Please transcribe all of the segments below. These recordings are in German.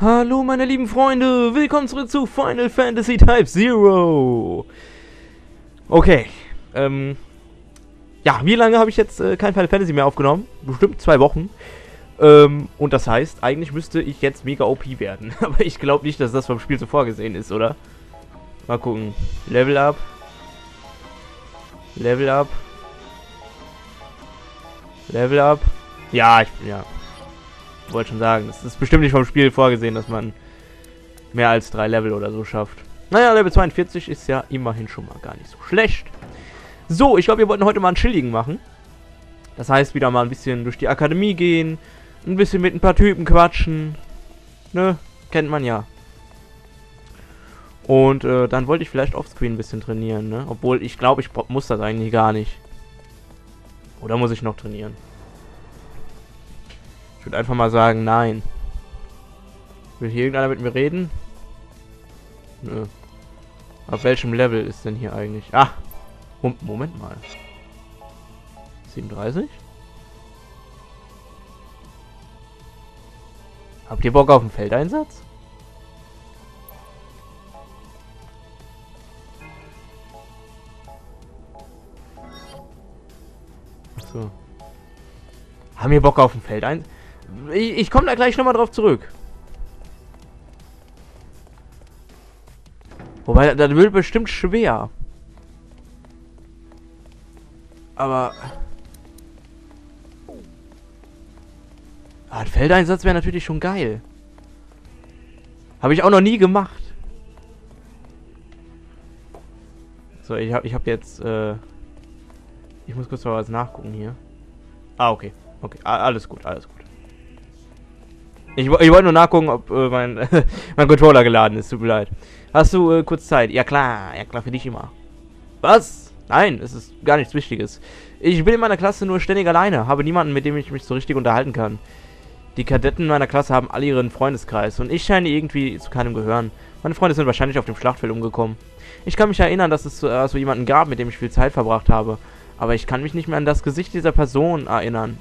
Hallo meine lieben Freunde, willkommen zurück zu Final Fantasy Type Zero. Okay, ähm, ja, wie lange habe ich jetzt äh, kein Final Fantasy mehr aufgenommen? Bestimmt zwei Wochen. Ähm, und das heißt, eigentlich müsste ich jetzt mega OP werden. Aber ich glaube nicht, dass das vom Spiel so vorgesehen ist, oder? Mal gucken. Level up. Level up. Level up. Ja, ich, ja, wollte schon sagen, es ist bestimmt nicht vom Spiel vorgesehen, dass man mehr als drei Level oder so schafft. Naja, Level 42 ist ja immerhin schon mal gar nicht so schlecht. So, ich glaube, wir wollten heute mal einen chilligen machen. Das heißt, wieder mal ein bisschen durch die Akademie gehen, ein bisschen mit ein paar Typen quatschen. Ne, kennt man ja. Und äh, dann wollte ich vielleicht offscreen ein bisschen trainieren, ne? Obwohl, ich glaube, ich muss das eigentlich gar nicht. Oder muss ich noch trainieren? Ich würde einfach mal sagen, nein. Will hier irgendeiner mit mir reden? Nö. Auf welchem Level ist denn hier eigentlich? Ah! Moment mal. 37? Habt ihr Bock auf einen Feldeinsatz? Achso. Haben wir Bock auf einen Feldeinsatz? Ich, ich komme da gleich nochmal drauf zurück. Wobei, das wird bestimmt schwer. Aber... Ah, ein Feldeinsatz wäre natürlich schon geil. Habe ich auch noch nie gemacht. So, ich habe ich hab jetzt... Äh ich muss kurz mal was nachgucken hier. Ah, okay. Okay, alles gut, alles gut. Ich, ich wollte nur nachgucken, ob äh, mein, mein Controller geladen ist. Tut mir leid. Hast du äh, kurz Zeit? Ja klar, ja klar, für dich immer. Was? Nein, es ist gar nichts Wichtiges. Ich bin in meiner Klasse nur ständig alleine, habe niemanden, mit dem ich mich so richtig unterhalten kann. Die Kadetten meiner Klasse haben alle ihren Freundeskreis und ich scheine irgendwie zu keinem gehören. Meine Freunde sind wahrscheinlich auf dem Schlachtfeld umgekommen. Ich kann mich erinnern, dass es äh, so jemanden gab, mit dem ich viel Zeit verbracht habe. Aber ich kann mich nicht mehr an das Gesicht dieser Person erinnern.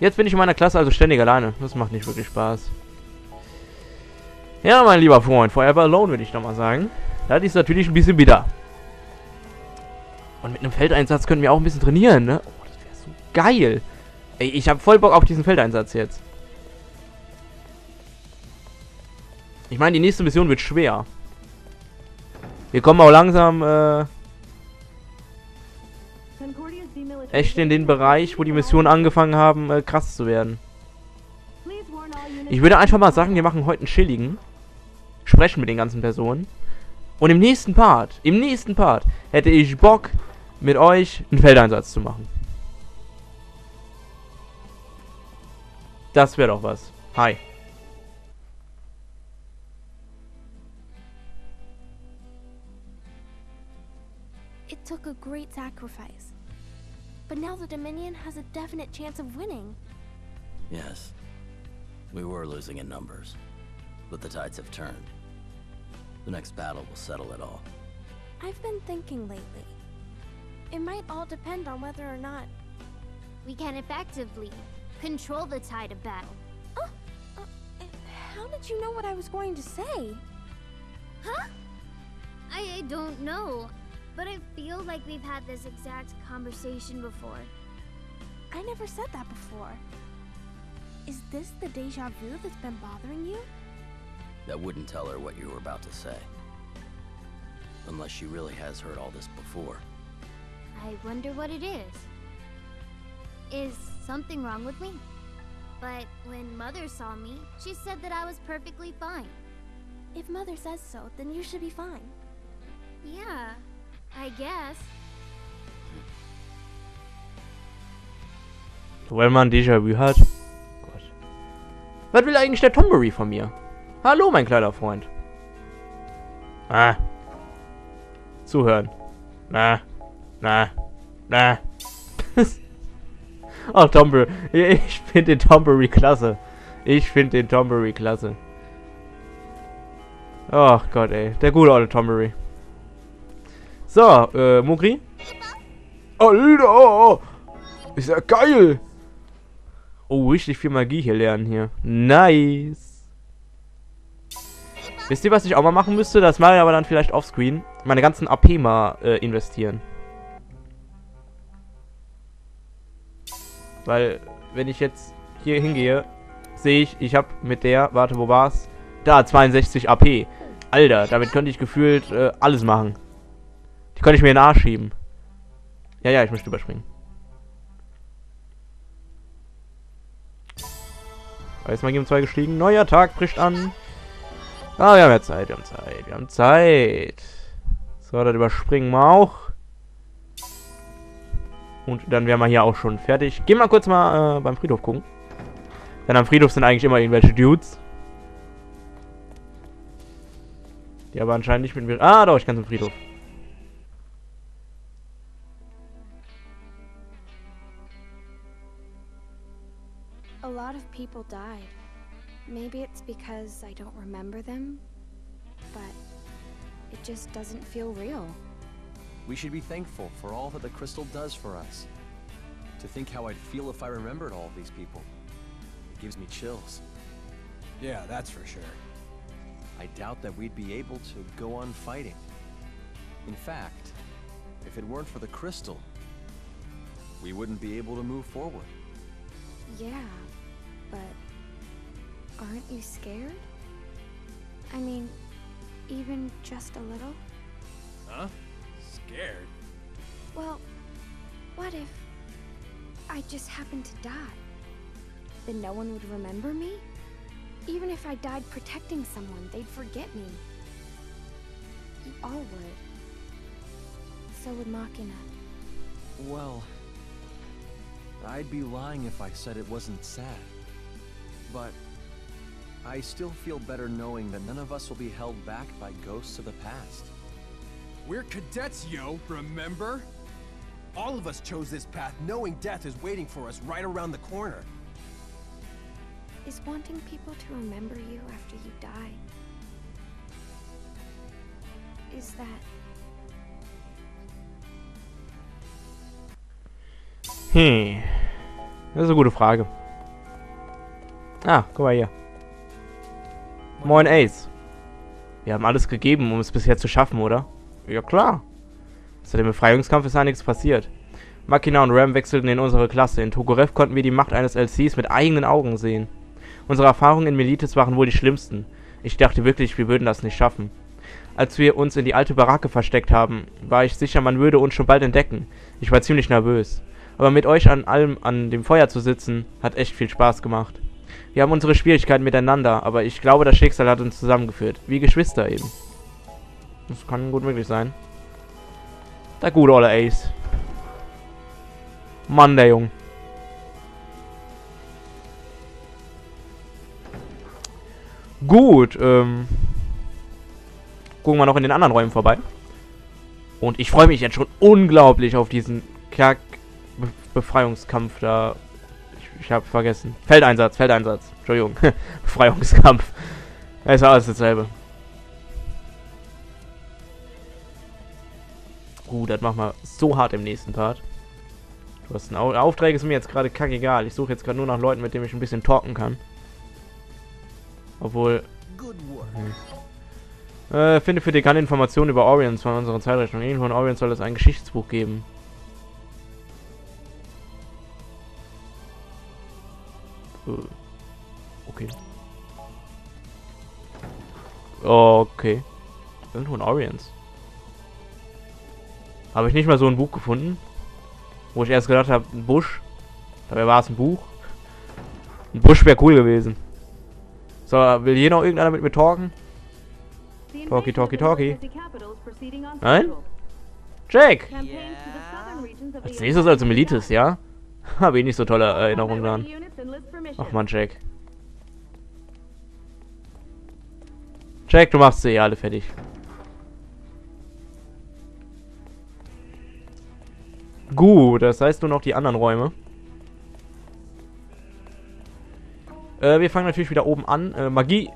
Jetzt bin ich in meiner Klasse also ständig alleine. Das macht nicht wirklich Spaß. Ja, mein lieber Freund, Forever Alone würde ich nochmal sagen. Das ist natürlich ein bisschen bitter. Und mit einem Feldeinsatz können wir auch ein bisschen trainieren, ne? Oh, das wäre so geil. Ey, ich habe voll Bock auf diesen Feldeinsatz jetzt. Ich meine, die nächste Mission wird schwer. Wir kommen auch langsam, äh, echt in den Bereich, wo die Missionen angefangen haben, äh, krass zu werden. Ich würde einfach mal sagen, wir machen heute einen chilligen. Sprechen mit den ganzen Personen. Und im nächsten Part, im nächsten Part, hätte ich Bock, mit euch einen Feldeinsatz zu machen. Das wäre doch was. Hi. It took a great sacrifice. But now the Dominion has a definite chance of winning. Yes. We were losing in numbers. But the tides have turned. The next battle will settle it all. I've been thinking lately. It might all depend on whether or not... We can effectively control the tide of battle. Oh, uh, how did you know what I was going to say? Huh? I, I don't know. But I feel like we've had this exact conversation before. I never said that before. Is this the deja vu that's been bothering you? That wouldn't tell her what you were about to say. Unless she really has heard all this before. I wonder what it is. Is something wrong with me? But when Mother saw me, she said that I was perfectly fine. If Mother says so, then you should be fine. Yeah, I guess. Wenn man Déjà-vu hat. Gott. Was will eigentlich der Tombury von mir? Hallo, mein kleiner Freund. Ah. Zuhören. Na. Na. Na. Ach, Tombury. Ich finde den Tombury klasse. Ich finde den Tombury klasse. Ach Gott, ey. Der gute alte Tombury. So, äh, Mugri? Alter! Ist ja geil! Oh, richtig viel Magie hier lernen hier. Nice! Wisst ihr, was ich auch mal machen müsste? Das mache ich aber dann vielleicht offscreen. Meine ganzen AP mal äh, investieren. Weil, wenn ich jetzt hier hingehe, sehe ich, ich habe mit der, warte, wo war's? Da, 62 AP. Alter, damit könnte ich gefühlt äh, alles machen. Die könnte ich mir in den Arsch schieben. Ja, ja, ich möchte überspringen. Da ist Magie um 2 gestiegen. Neuer Tag bricht an. Ah, wir haben ja Zeit, wir haben Zeit, wir haben Zeit. So, das überspringen wir auch. Und dann wären wir hier auch schon fertig. Gehen wir kurz mal äh, beim Friedhof gucken. Denn am Friedhof sind eigentlich immer irgendwelche Dudes. Die aber anscheinend nicht mit mir... Ah, doch, ich kann zum Friedhof. Lot of people died. Maybe it's because I don't remember them, but it just doesn't feel real. We should be thankful for all that the crystal does for us. To think how I'd feel if I remembered all of these people. It gives me chills. Yeah, that's for sure. I doubt that we'd be able to go on fighting. In fact, if it weren't for the crystal, we wouldn't be able to move forward. Yeah, but aren't you scared? I mean, even just a little? Huh? Scared? Well, what if I just happened to die? Then no one would remember me? Even if I died protecting someone, they'd forget me. You all would. So would Machina. Well, I'd be lying if I said it wasn't sad. But I still feel better knowing that none of us will be held back by ghosts of the past. We're cadets, yo, remember? All of us chose this path knowing death is waiting for us right around the corner. Is wanting people to remember you after you die? Is that Hm. Das ist eine gute Frage. Ah, guck mal hier. Moin Ace. Wir haben alles gegeben, um es bisher zu schaffen, oder? Ja klar. Seit dem Befreiungskampf ist ja nichts passiert. Makina und Ram wechselten in unsere Klasse. In Togorev konnten wir die Macht eines LCs mit eigenen Augen sehen. Unsere Erfahrungen in Melitis waren wohl die schlimmsten. Ich dachte wirklich, wir würden das nicht schaffen. Als wir uns in die alte Baracke versteckt haben, war ich sicher, man würde uns schon bald entdecken. Ich war ziemlich nervös. Aber mit euch an allem an dem Feuer zu sitzen, hat echt viel Spaß gemacht. Wir haben unsere Schwierigkeiten miteinander, aber ich glaube, das Schicksal hat uns zusammengeführt. Wie Geschwister eben. Das kann gut möglich sein. Der gute olle Ace. Mann, der Junge. Gut, ähm. Gucken wir noch in den anderen Räumen vorbei. Und ich freue mich jetzt schon unglaublich auf diesen Kack Be Befreiungskampf da. Ich, habe vergessen. Feldeinsatz, Feldeinsatz. Entschuldigung. Befreiungskampf. Das ist alles dasselbe. Gut, das machen wir so hart im nächsten Part. Du hast einen Au Auftrag, ist mir jetzt gerade kackegal. Ich suche jetzt gerade nur nach Leuten, mit denen ich ein bisschen talken kann. Obwohl, work. äh, finde für Dekan Informationen über Orions von unserer Zeitrechnung. Irgendwo in Orions soll es ein Geschichtsbuch geben. Okay. Okay. Irgendwo in Orions. Habe ich nicht mal so ein Buch gefunden? Wo ich erst gedacht habe, ein Busch. Dabei war es ein Buch. Ein Busch wäre cool gewesen. So, will hier noch irgendeiner mit mir talken? Talkie, talkie, talkie. Nein? Jack! Als nächstes also Militis, ja? Habe ich nicht so tolle Erinnerungen dran. Ach man, Jack. Jack, du machst sie eh alle fertig. Gut, das heißt nur noch die anderen Räume. Äh, wir fangen natürlich wieder oben an. Äh, Magie.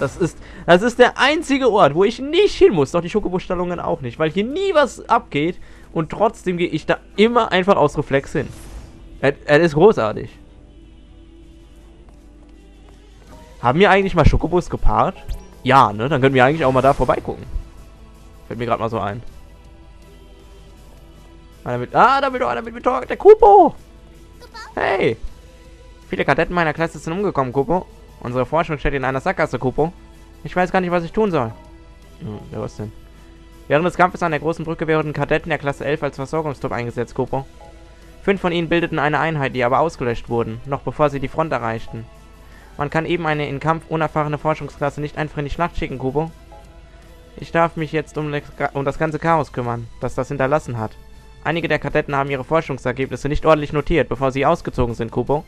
Das ist, das ist der einzige Ort, wo ich nicht hin muss. Doch die Schokobo-Stallungen auch nicht, weil hier nie was abgeht. Und trotzdem gehe ich da immer einfach aus Reflex hin. Er, ist großartig. Haben wir eigentlich mal Schokobos gepaart? Ja, ne? Dann können wir eigentlich auch mal da vorbeigucken. Fällt mir gerade mal so ein. Einer mit, ah, da will doch einer mit mir. Der Kupo! Hey! Viele Kadetten meiner Klasse sind umgekommen, Kupo. Unsere Forschung steht in einer Sackgasse, Kupo. Ich weiß gar nicht, was ich tun soll. Hm, wer was denn? Während des Kampfes an der großen Brücke wurden Kadetten der Klasse 11 als Versorgungstrupp eingesetzt, Kupo. Fünf von ihnen bildeten eine Einheit, die aber ausgelöscht wurden, noch bevor sie die Front erreichten. Man kann eben eine in Kampf unerfahrene Forschungsklasse nicht einfach in die Schlacht schicken, Kubo. Ich darf mich jetzt um, um das ganze Chaos kümmern, das das hinterlassen hat. Einige der Kadetten haben ihre Forschungsergebnisse nicht ordentlich notiert, bevor sie ausgezogen sind, Kubo.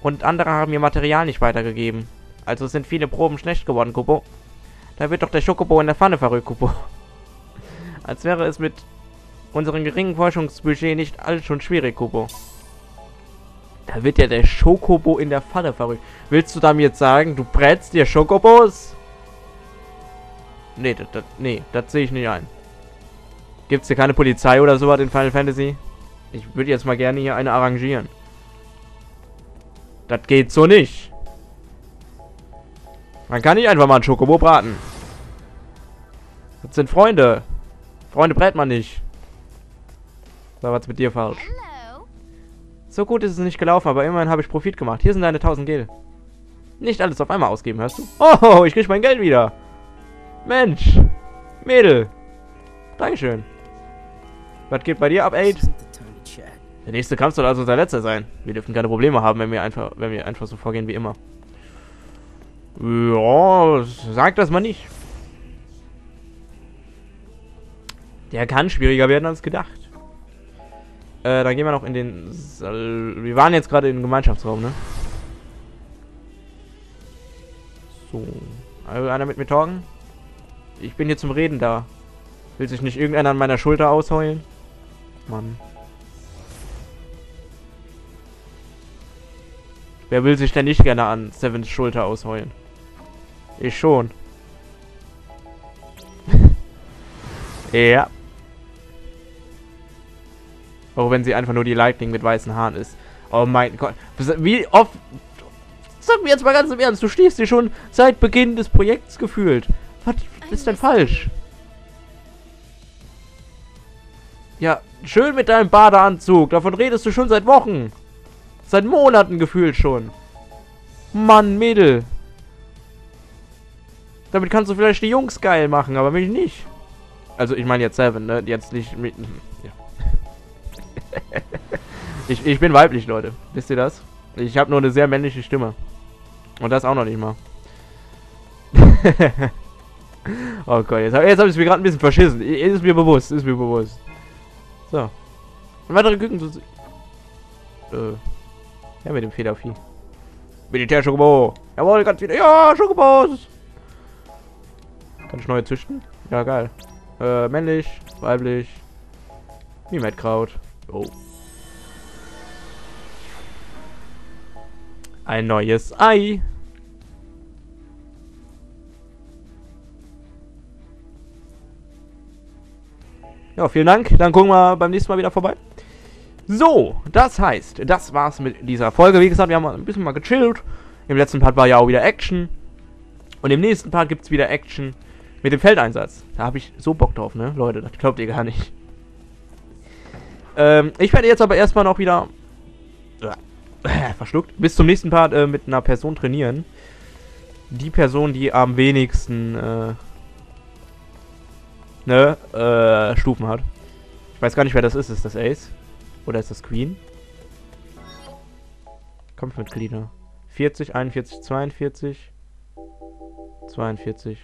Und andere haben ihr Material nicht weitergegeben. Also sind viele Proben schlecht geworden, Kubo. Da wird doch der Schokobo in der Pfanne verrückt, Kubo. Als wäre es mit unserem geringen Forschungsbudget nicht alles schon schwierig, Kubo. Da wird ja der Schokobo in der Pfanne verrückt. Willst du damit jetzt sagen, du brätst dir Schokobos? Nee, das, das, nee, das sehe ich nicht ein. Gibt es hier keine Polizei oder sowas in Final Fantasy? Ich würde jetzt mal gerne hier eine arrangieren. Das geht so nicht. Man kann nicht einfach mal einen Schokobo braten. Das sind Freunde. Freunde brät man nicht. So, was mit dir falsch? So gut ist es nicht gelaufen, aber immerhin habe ich Profit gemacht. Hier sind deine 1000 Gel. Nicht alles auf einmal ausgeben, hörst du? Oh, ich krieg mein Geld wieder. Mensch. Mädel. Dankeschön. Was geht bei dir ab, Aid? Der nächste Kampf soll also unser letzter sein. Wir dürfen keine Probleme haben, wenn wir einfach, wenn wir einfach so vorgehen wie immer. Ja, sag das mal nicht. Der kann schwieriger werden als gedacht. Äh, dann gehen wir noch in den... Wir waren jetzt gerade im Gemeinschaftsraum, ne? So. Also einer mit mir talken? Ich bin hier zum Reden da. Will sich nicht irgendeiner an meiner Schulter ausheulen? Mann. Wer will sich denn nicht gerne an Sevens Schulter ausheulen? Ich schon. ja. Auch wenn sie einfach nur die Lightning mit weißen Haaren ist. Oh mein Gott. Wie oft... Sag mir jetzt mal ganz im Ernst, du stehst hier schon seit Beginn des Projekts gefühlt. Was ist denn falsch? Ja, schön mit deinem Badeanzug. Davon redest du schon seit Wochen. Seit Monaten gefühlt schon. Mann, Mädel. Damit kannst du vielleicht die Jungs geil machen, aber mich nicht. Also ich meine jetzt Seven, ne? Jetzt nicht mit... Ja. ich, ich bin weiblich, Leute. Wisst ihr das? Ich habe nur eine sehr männliche Stimme. Und das auch noch nicht mal. oh Gott, jetzt, jetzt habe ich es mir gerade ein bisschen verschissen. Ist mir bewusst, ist mir bewusst. So. Weitere Küken. Äh. Ja, mit dem Federvieh. Militär-Schokobo. Jawohl, ganz wieder. Ja, Schokobos. Kann ich neue züchten? Ja, geil. Äh, männlich, weiblich. Wie Metkraut. Oh. Ein neues Ei. Ja, vielen Dank. Dann gucken wir beim nächsten Mal wieder vorbei. So, das heißt, das war's mit dieser Folge. Wie gesagt, wir haben ein bisschen mal gechillt. Im letzten Part war ja auch wieder Action. Und im nächsten Part gibt's wieder Action mit dem Feldeinsatz. Da habe ich so Bock drauf, ne? Leute, das glaubt ihr gar nicht. Ähm, ich werde jetzt aber erstmal noch wieder äh, verschluckt. Bis zum nächsten Part äh, mit einer Person trainieren. Die Person, die am wenigsten äh, ne, äh, Stufen hat. Ich weiß gar nicht, wer das ist. Ist das Ace? Oder ist das Queen? Kampfmitglieder. 40, 41, 42. 42.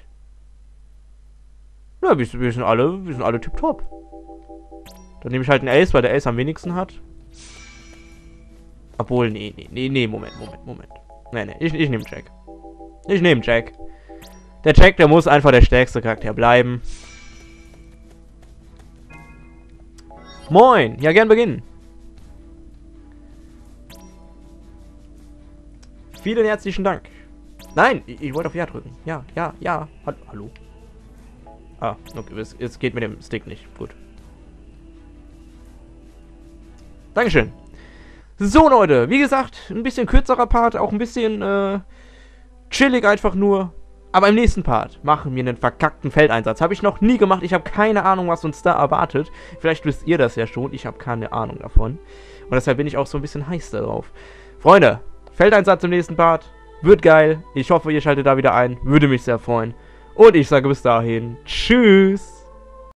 Ja, wir, wir sind alle, wir sind alle tipptopp. Dann nehme ich halt einen Ace, weil der Ace am wenigsten hat. Obwohl, nee, nee, nee, nee, Moment, Moment, Moment. Nee, nee, ich, ich nehme Jack. Ich nehme Jack. Der Jack, der muss einfach der stärkste Charakter bleiben. Moin, ja, gern beginnen. Vielen herzlichen Dank. Nein, ich, ich wollte auf Ja drücken. Ja, ja, ja. Hallo. Ah, okay, es, es geht mit dem Stick nicht. Gut. Dankeschön. So, Leute, wie gesagt, ein bisschen kürzerer Part, auch ein bisschen, äh, chillig einfach nur. Aber im nächsten Part machen wir einen verkackten Feldeinsatz. Habe ich noch nie gemacht. Ich habe keine Ahnung, was uns da erwartet. Vielleicht wisst ihr das ja schon. Ich habe keine Ahnung davon. Und deshalb bin ich auch so ein bisschen heiß darauf. Freunde, Feldeinsatz im nächsten Part. Wird geil. Ich hoffe, ihr schaltet da wieder ein. Würde mich sehr freuen. Und ich sage bis dahin. Tschüss.